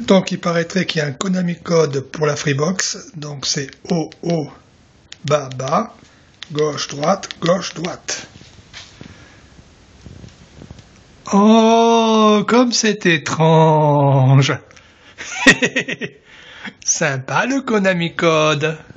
Donc il paraîtrait qu'il y a un Konami code pour la Freebox. Donc c'est haut, haut, bas, bas, gauche, droite, gauche, droite. Oh, comme c'est étrange. Sympa le Konami code.